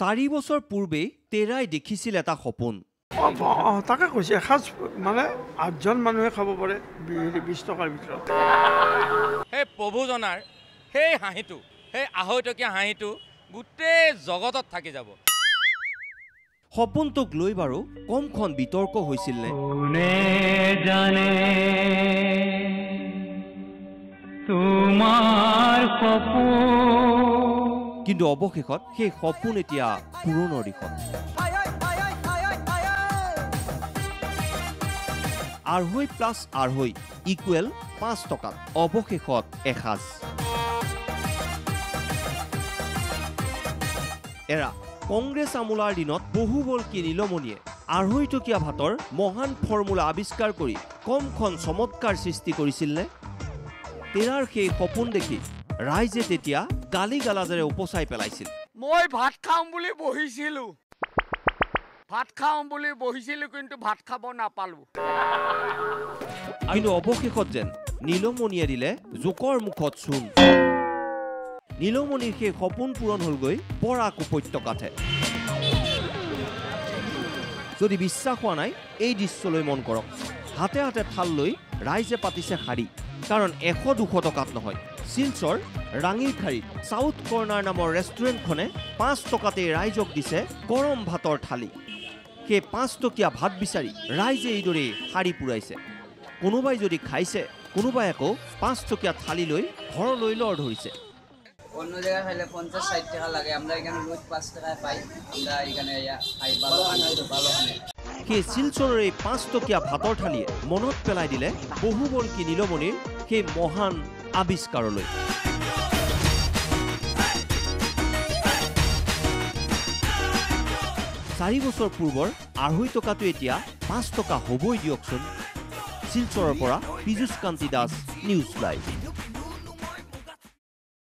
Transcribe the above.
চাৰি বছৰ পূৰ্বেই তেৰাই দেখিছিল এটা সপোন। তাকে কৈছে এসাঁজ মানে আঠজন মানুহে খাব পাৰে বি- বিছ টকাৰ ভিতৰত। সেই প্ৰভুজনাৰ সেই হাঁহিটো সেই আঢ়ৈটকীয়া হাঁহিটো গোটেই জগতত থাকি যাব। সপোনটোক লৈ বাৰু কমখন বিতৰ্ক হৈছিল নে? তোমাৰ সপোন কিন্তু অৱশেষত সেই সপোন এতিয়া পূৰণৰ দিশত। আঢ়ৈ প্লাছ আঢ়ৈ ইকুৱেল পাঁচ টকাত অৱশেষত এসাঁজ। এৰা কংগ্ৰেছ আমোলাৰ দিনত বহু বলকি নীলমণিয়ে আঢ়ৈটকীয়া ভাতৰ মহান ফৰ্মুলা আৱিষ্কাৰ কৰি কমখন চমৎকাৰ সৃষ্টি কৰিছিল নে? তেৰাৰ সেই সপোন দেখি ৰাইজে তেতিয়া গালি গালাজেৰে উপচাই পেলাইছিল। মই ভাত খাম বুলি বহিছিলোঁ। ভাত খাওঁ বুলি বহিছিলোঁ কিন্তু ভাত খাব নাপালোঁ। কিন্তু অৱশেষত যেন নীলমণিয়ে দিলে জোকৰ মুখত চূণ। নীলমণিৰ সেই সপোন পূৰণ হ'লগৈ পৰাক উপত্যকাতহে। যদি বিশ্বাস হোৱা নাই এই দৃশ্যলৈ মন কৰক। হাতে হাতে থাল লৈ ৰাইজে পাতিছে শাৰী কাৰণ এশ দুশ টকাত নহয়। শিলচৰ ৰাঙিৰখাৰীত চাউথ কৰ্ণাৰ নামৰ ৰেষ্টুৰেণ্টখনে পাঁচ টকাতেই ৰাইজক দিছে গৰম ভাতৰ থালি। সেই পাঁচটকীয়া ভাত বিচাৰি ৰাইজে এইদৰেই শাৰী পূৰাইছে। কোনোবাই যদি খাইছে কোনোবাই আকৌ পাঁচটকীয়া থালি লৈ ঘৰলৈ লৰ ধৰিছে। অন্য জায়গায় খাইলে পঞ্চাশ ষাট টাকা লাগে। আমরা এখানে রোজ পাঁচ টাকায় পাই। আমরা এখানে ইয়া খাই ভালো খানা ভালো খানা সেই শিলচৰৰ এই পাঁচটকীয়া ভাতৰ থালিয়ে মনত পেলাই দিলে বহুবৰ্ষী নীলমণিৰ সেই মহান আৱিষ্কাৰলৈ। চাৰি বছৰ পূৰ্বৰ আঢ়ৈ টকাটো এতিয়া পাঁচ টকা হ'বই দিয়কচোন। শিলচৰৰ পৰা পীযুষ কান্তি দাস নিউজ লাইভ